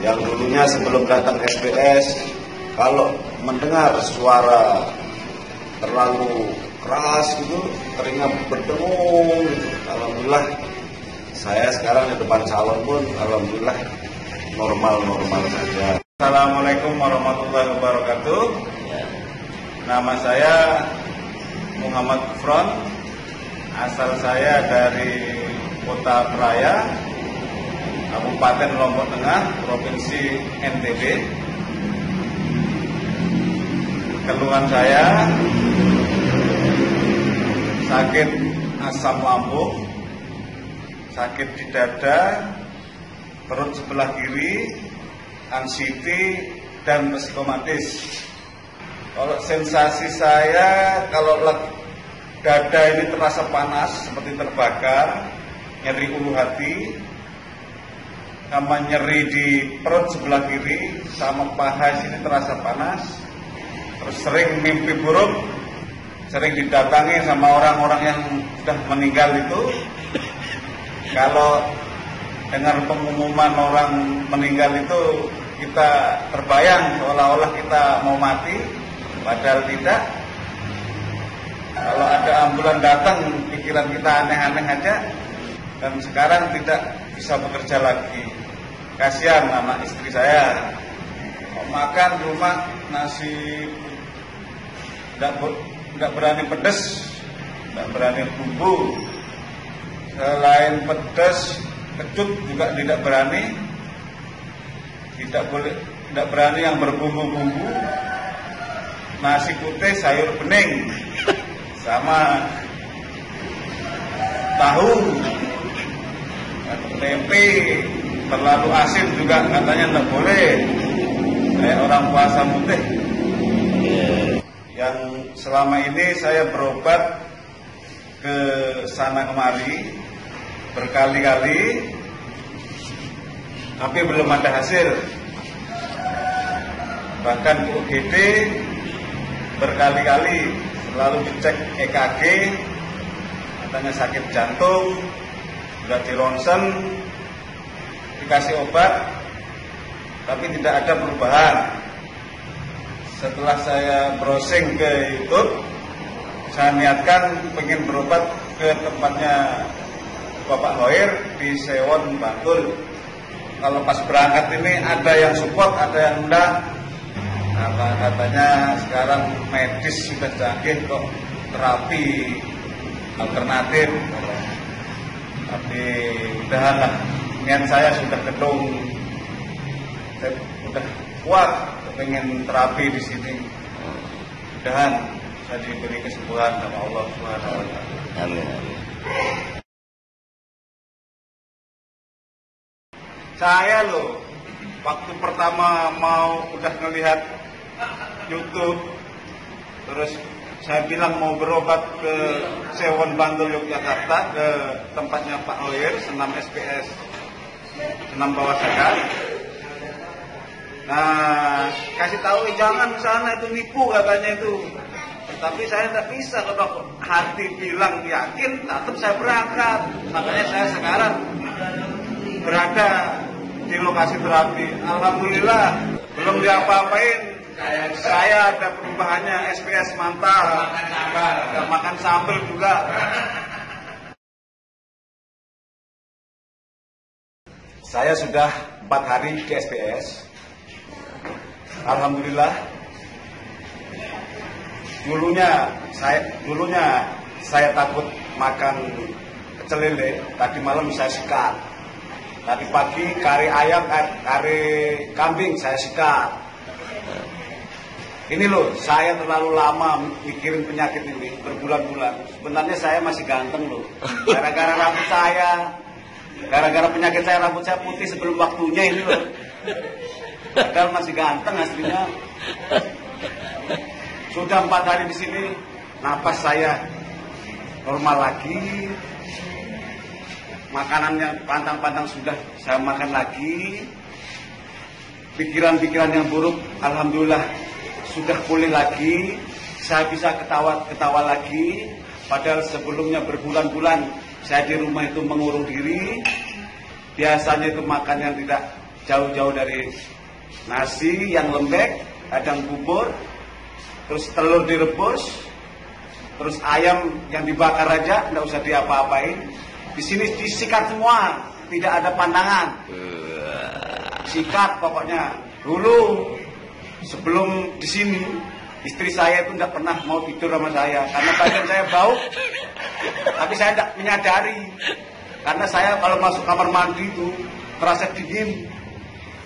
yang dulunya sebelum datang SBS kalau mendengar suara terlalu keras gitu telinga berdengung gitu. alhamdulillah saya sekarang di depan calon pun alhamdulillah normal-normal saja. Assalamualaikum warahmatullahi wabarakatuh. Nama saya Muhammad Kufron asal saya dari Kota Peraya Kabupaten Lombok Tengah Provinsi NTB keluhan saya sakit asam lambung, sakit di dada, perut sebelah kiri, anxiety, dan psikomatis. Kalau sensasi saya, kalau dada ini terasa panas seperti terbakar, nyeri ulu hati, sama nyeri di perut sebelah kiri, sama paha sini terasa panas, terus sering mimpi buruk, sering didatangi sama orang-orang yang sudah meninggal itu. Kalau dengar pengumuman orang meninggal itu kita terbayang seolah-olah kita mau mati padahal tidak. Kalau ada ambulan datang pikiran kita aneh-aneh aja dan sekarang tidak bisa bekerja lagi kasihan anak istri saya makan rumah nasi tidak berani pedas, nggak berani bumbu. Selain pedas, kecut juga tidak berani. Tidak boleh, tidak berani yang berbumbu-bumbu. Nasi putih, sayur bening, sama tahu, tempe, terlalu asin juga katanya tidak boleh. Kayak orang puasa putih yang selama ini saya berobat ke sana kemari berkali-kali tapi belum ada hasil bahkan UGD berkali-kali selalu dicek EKG katanya sakit jantung sudah di ronsen dikasih obat tapi tidak ada perubahan. Setelah saya browsing ke YouTube saya niatkan ingin berobat ke tempatnya Bapak Hoir di Sewon Bantul. Kalau pas berangkat ini ada yang support ada yang enggak. Apa katanya sekarang medis sudah canggih kok terapi alternatif. Tapi udah niat saya sudah gedung saya udah kuat pengen terapi di sini. Mudahan saya diberi kesembuhan sama Allah Subhanahu wa taala. Amin. Saya loh waktu pertama mau udah ngelihat YouTube terus saya bilang mau berobat ke Sewon Bantul Yogyakarta ke tempatnya Pak Oyer senam SPS senam bawah sadar Nah, kasih tahu jangan sana itu nipu katanya itu. Tapi saya tidak bisa kalau hati bilang yakin, tetap saya berangkat. Makanya saya sekarang berada di lokasi terapi. Alhamdulillah belum diapa-apain. Saya ada perubahannya SPS mantap. Makan sambal juga. Saya sudah empat hari di SPS Alhamdulillah. Dulunya saya dulunya saya takut makan pecel lele tadi malam saya sikat. Tadi pagi kari ayam kari kambing saya sikat. Ini loh saya terlalu lama mikirin penyakit ini berbulan-bulan. Sebenarnya saya masih ganteng loh. Gara-gara rambut saya gara-gara penyakit saya rambut saya putih sebelum waktunya ini loh Padahal masih ganteng aslinya. Sudah empat hari di sini, napas saya normal lagi. Makanannya pantang-pantang sudah saya makan lagi. Pikiran-pikiran yang buruk, alhamdulillah sudah pulih lagi. Saya bisa ketawa-ketawa lagi. Padahal sebelumnya berbulan-bulan saya di rumah itu mengurung diri. Biasanya itu makan yang tidak jauh-jauh dari nasi yang lembek, kadang bubur, terus telur direbus, terus ayam yang dibakar aja, nggak usah diapa-apain. Di sini disikat semua, tidak ada pandangan. Sikat pokoknya. Dulu sebelum di sini istri saya itu tidak pernah mau tidur sama saya karena badan saya bau, tapi saya tidak menyadari karena saya kalau masuk kamar mandi itu terasa dingin.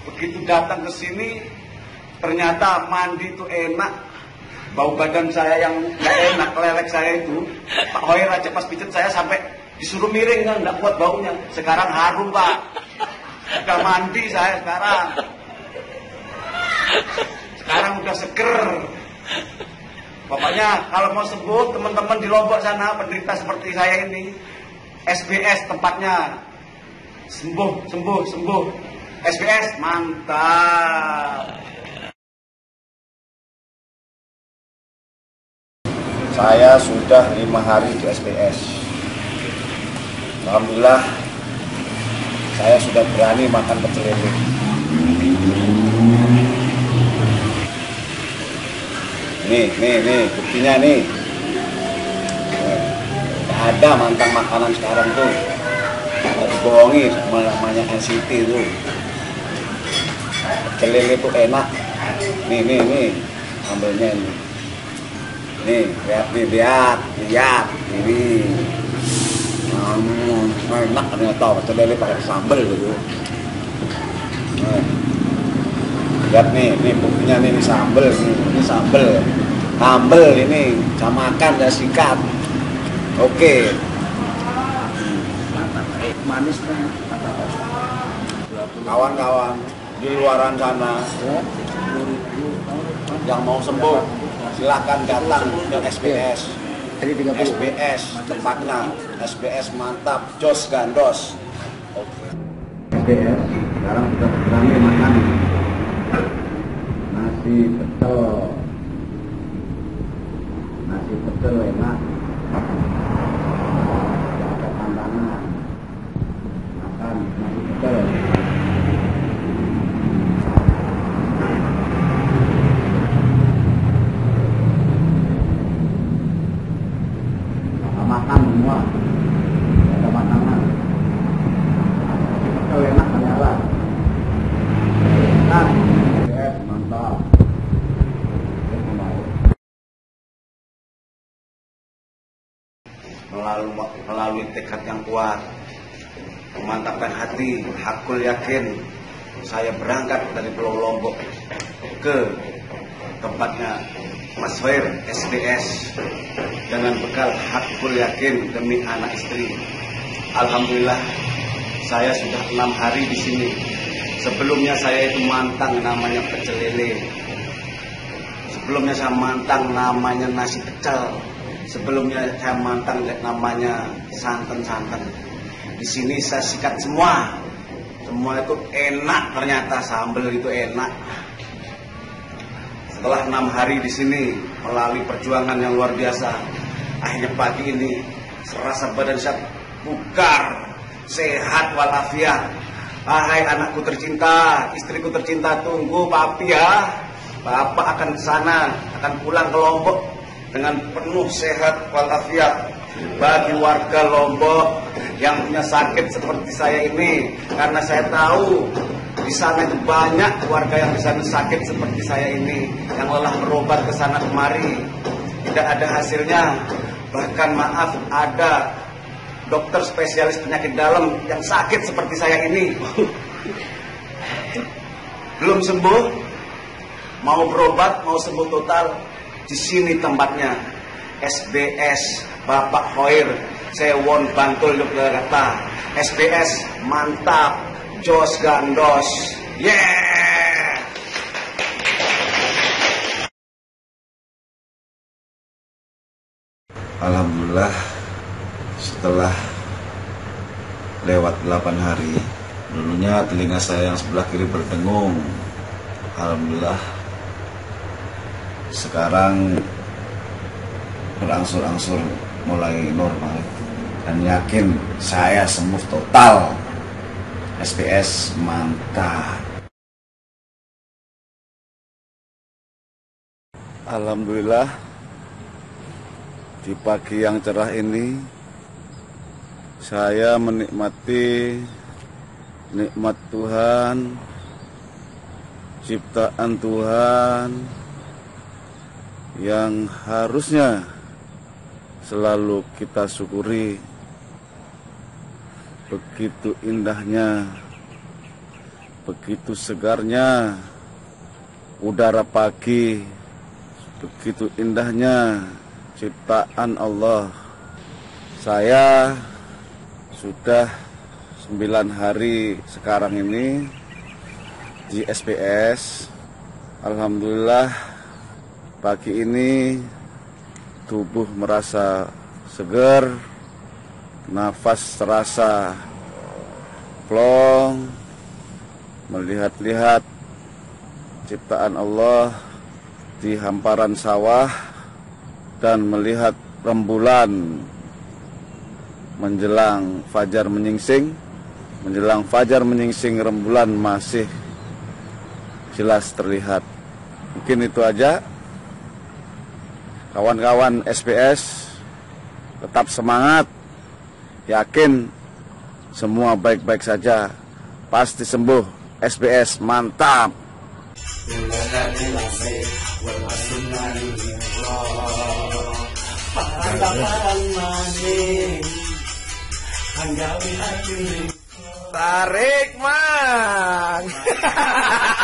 Begitu datang ke sini ternyata mandi itu enak. Bau badan saya yang nggak enak, lelek saya itu, Pak Hoyer aja pas pijet saya sampai disuruh miring kan, nggak kuat baunya. Sekarang harum Pak, udah mandi saya sekarang. Sekarang udah seger. Pokoknya kalau mau sembuh teman-teman di Lombok sana penderita seperti saya ini SBS tempatnya sembuh sembuh sembuh SBS mantap Saya sudah lima hari di SBS. Alhamdulillah, saya sudah berani makan pecel lele. Nih, nih, nih, buktinya nih. Nggak ada mantan makanan sekarang tuh. Nggak dibohongi sama namanya NCT tuh. Pecel tuh enak. Nih, nih, nih, ambilnya ini. Nih, lihat nih, lihat, lihat, ini. Hmm, enak ternyata pecel lele pakai sambal gitu. Nih. Lihat nih, ini buktinya nih, ini sambal, nih, ini sambal. Sambal ini, saya makan, saya sikat. Oke. manis kan Kawan-kawan di luaran sana yang mau sembuh silahkan datang ke SBS. tadi 30 SBS tempatnya SBS mantap Jos Gandos SBS sekarang kita berani makan nasi pecel nasi pecel enak ada pandangan makan nasi pecel Nah, makan semua ada makanan pecel enak ternyata enak yes mantap melalui melalui tekad yang kuat memantapkan hati hakul yakin. Saya berangkat dari Pulau Lombok ke tempatnya Mas Fair SBS dengan bekal hakul yakin demi anak istri. Alhamdulillah saya sudah enam hari di sini. Sebelumnya saya itu mantang namanya pecel lele. Sebelumnya saya mantang namanya nasi pecel sebelumnya saya mantang namanya santan-santan. Di sini saya sikat semua. Semua itu enak ternyata sambal itu enak. Setelah enam hari di sini melalui perjuangan yang luar biasa akhirnya pagi ini serasa badan saya bugar sehat walafiat. Ahai anakku tercinta, istriku tercinta, tunggu papi ya. Bapak akan ke sana, akan pulang ke Lombok dengan penuh sehat walafiat bagi warga Lombok yang punya sakit seperti saya ini. Karena saya tahu di sana itu banyak warga yang di sana sakit seperti saya ini yang lelah berobat ke sana kemari. Tidak ada hasilnya. Bahkan maaf ada dokter spesialis penyakit dalam yang sakit seperti saya ini. Belum sembuh mau berobat mau sembuh total di sini tempatnya SBS Bapak Hoir. Sewon Bantul Yogyakarta SBS mantap. Jos Gandos. Yeah! Alhamdulillah setelah lewat 8 hari dulunya telinga saya yang sebelah kiri berdengung. Alhamdulillah sekarang berangsur-angsur mulai normal. Dan yakin saya sembuh total. SPS mantap. Alhamdulillah di pagi yang cerah ini saya menikmati nikmat Tuhan ciptaan Tuhan yang harusnya selalu kita syukuri. Begitu indahnya, begitu segarnya udara pagi begitu indahnya ciptaan Allah. Saya sudah sembilan hari sekarang ini di SPS. Alhamdulillah pagi ini tubuh merasa segar, nafas terasa plong, melihat-lihat ciptaan Allah di hamparan sawah dan melihat rembulan menjelang fajar menyingsing. Menjelang fajar menyingsing rembulan masih jelas terlihat. Mungkin itu aja kawan-kawan SPS tetap semangat. Yakin semua baik-baik saja. Pasti sembuh. SPS mantap. Tarik mang.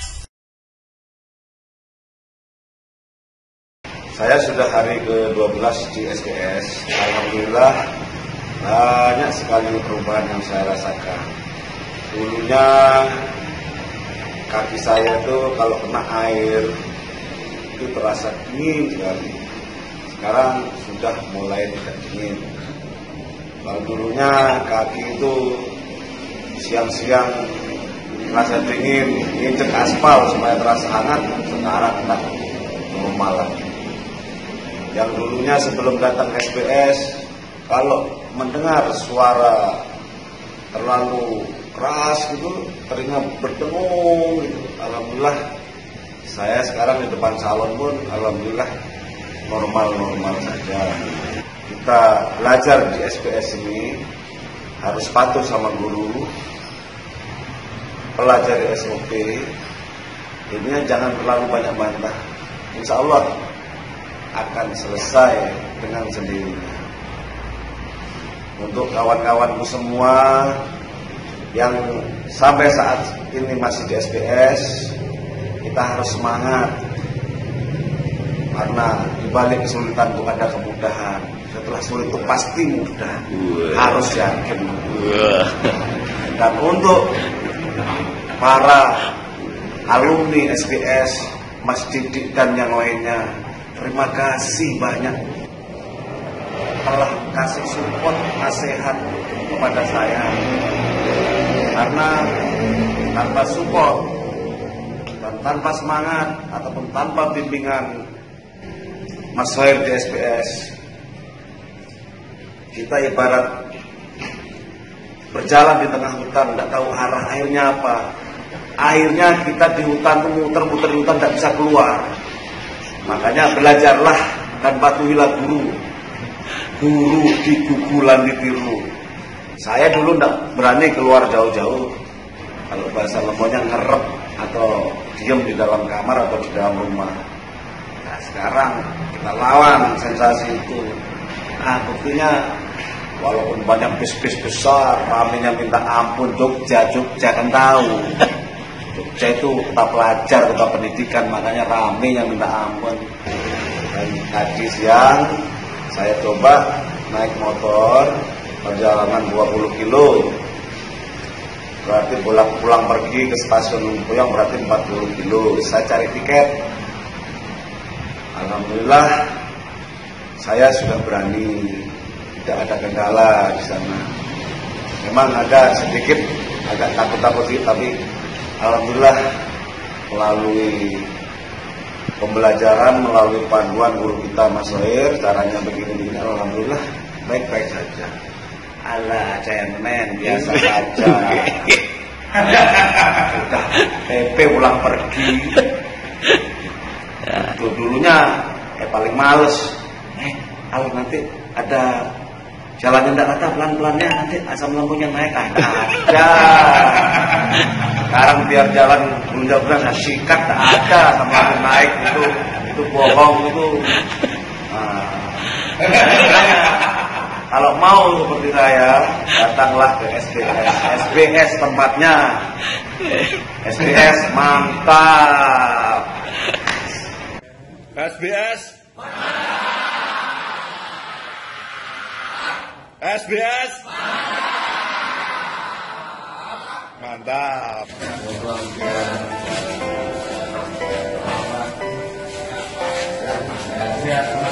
Saya sudah hari ke-12 di SKS. Alhamdulillah banyak sekali perubahan yang saya rasakan. Dulunya kaki saya tuh kalau kena air itu terasa dingin sekali. Sekarang sudah mulai tidak dingin. Kalau dulunya kaki itu siang-siang terasa dingin, nginjek aspal supaya terasa hangat, sekarang tak normal lagi yang dulunya sebelum datang SPS kalau mendengar suara terlalu keras gitu telinga berdengung gitu. alhamdulillah saya sekarang di depan salon pun alhamdulillah normal-normal saja. Kita belajar di SPS ini harus patuh sama guru pelajari SOP ini jangan terlalu banyak bantah. Insya Allah akan selesai dengan sendirinya. Untuk kawan-kawanku semua yang sampai saat ini masih di SPS, kita harus semangat. Karena di balik kesulitan itu ada kemudahan. Setelah sulit itu pasti mudah. Harus yakin. Dan untuk para alumni SPS, Mas Didik dan yang lainnya, Terima kasih banyak. Telah kasih support nasihat kepada saya. Karena tanpa support dan tanpa semangat ataupun tanpa bimbingan Mas Soer di SPS kita ibarat berjalan di tengah hutan tidak tahu arah airnya apa. Airnya kita di hutan muter-muter di hutan tidak bisa keluar Makanya belajarlah dan patuhilah guru. Guru di gugulan ditiru. Saya dulu tidak berani keluar jauh-jauh. Kalau bahasa lembonya ngerep atau diem di dalam kamar atau di dalam rumah. Nah, sekarang kita lawan sensasi itu. Nah, buktinya walaupun banyak bis-bis besar, ramenya minta ampun, Jogja, Jogja kan tahu. Jogja itu kota pelajar, kota pendidikan, makanya rame yang minta ampun. Dan tadi siang saya coba naik motor perjalanan 20 kilo. Berarti pulang pulang pergi ke stasiun Lumpuyang berarti 40 kilo. Saya cari tiket. Alhamdulillah saya sudah berani. Tidak ada kendala di sana. Memang ada sedikit agak takut-takut sih tapi Alhamdulillah melalui pembelajaran melalui panduan guru kita Mas Soir caranya begini-begini Alhamdulillah baik-baik saja Alah, cemen, biasa saja. Udah, PP pulang pergi. Itu dulunya eh paling males. Eh, kalau nanti ada jalan yang tidak kata pelan-pelannya nanti asam lambungnya naik ada ada. Sekarang biar jalan bunda-bunda saya sikat tak ada asam lambung naik itu itu bohong itu. Nah, kalau mau seperti saya, datanglah ke SBS. SBS tempatnya. SBS mantap. SBS. SBS. Mantap. Sehat